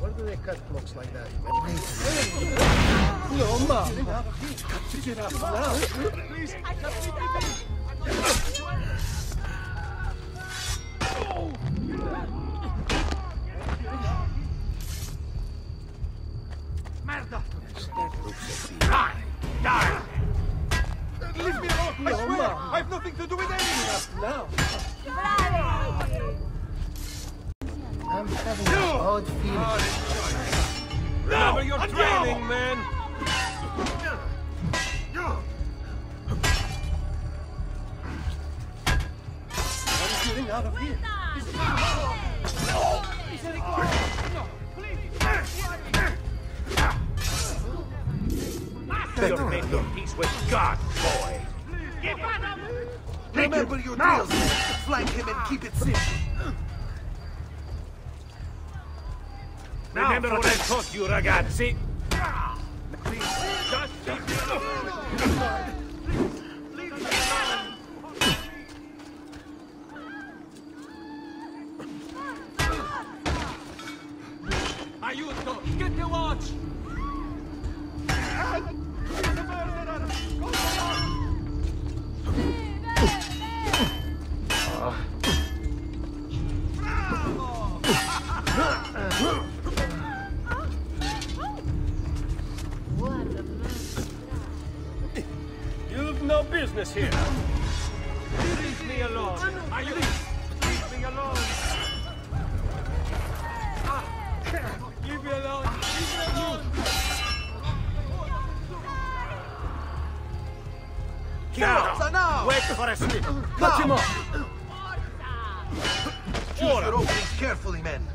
Where do they cut blocks like that? No, ma. Get up now. Merda! Nothing to do with any of it! Now. I'm having an odd feeling. Remember your training, man! I'm getting out of here. Better make your peace with God! Remember your drills, man. Flank him and keep it simple. Remember what I taught you, ragazzi! Please, just business here. Leave me alone. You? Leave me alone. Ah, Leave me alone. Leave me alone. now! Wait for a stick. Cut him off. Choose your openings carefully, men.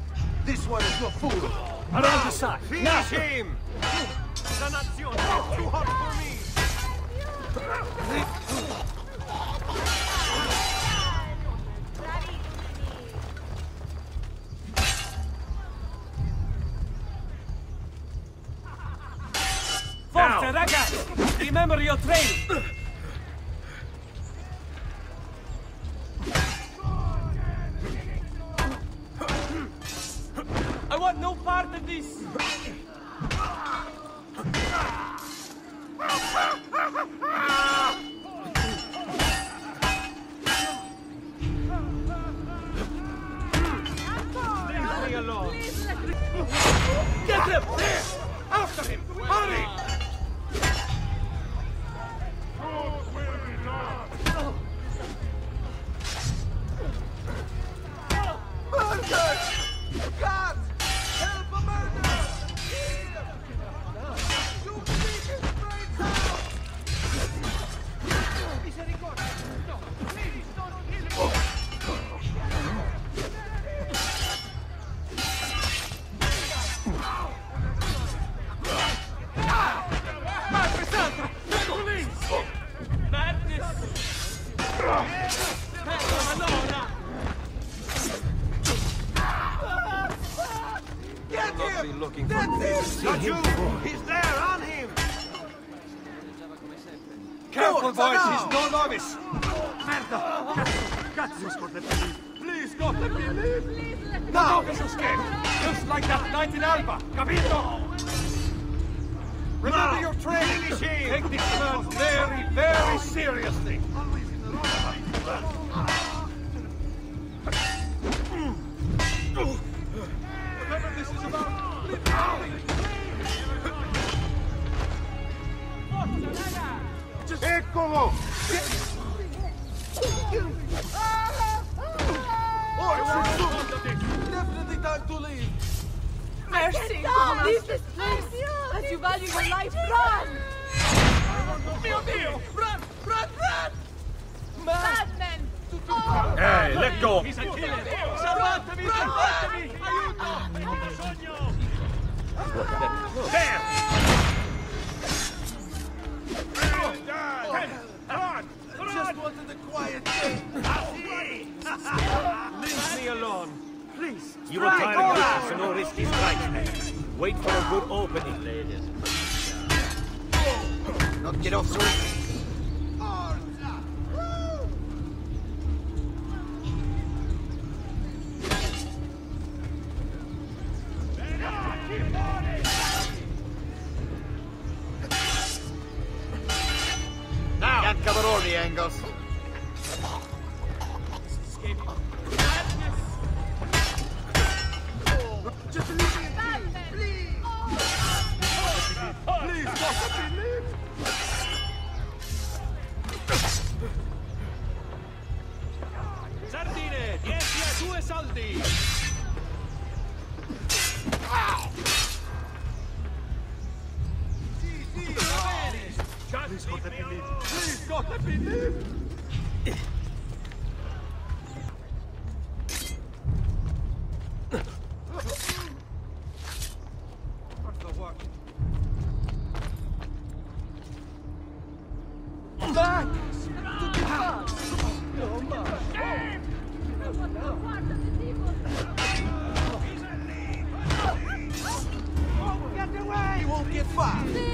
This one is no fool. Around the side. Finish him. Dannazione. Too hot for me. Remember your training! Him! There! After him! Hurry! God! Get him! looking for That's! He's there, on him! Careful, boys, he's no novice! Merda! Cazzo, scordatemi! Please, God, let me live! Now! Just like that night in Alba! Capito? Remember your training! Take this man very, very seriously! Leave! This place! As you value your life, run! Mio Dio! Run! Let go! He's a killer! Salvatemi! Salvatemi! Aiuto! Ho bisogno! There! Run! Just wanted a quiet day! Leave me alone! Please! You were tired of this, so no risk is right. Wait for a good opening. Ladies. Not get off so all the angles. Sardine, 10 a 2 soldi! Oh, let me live! Get away! He won't get far!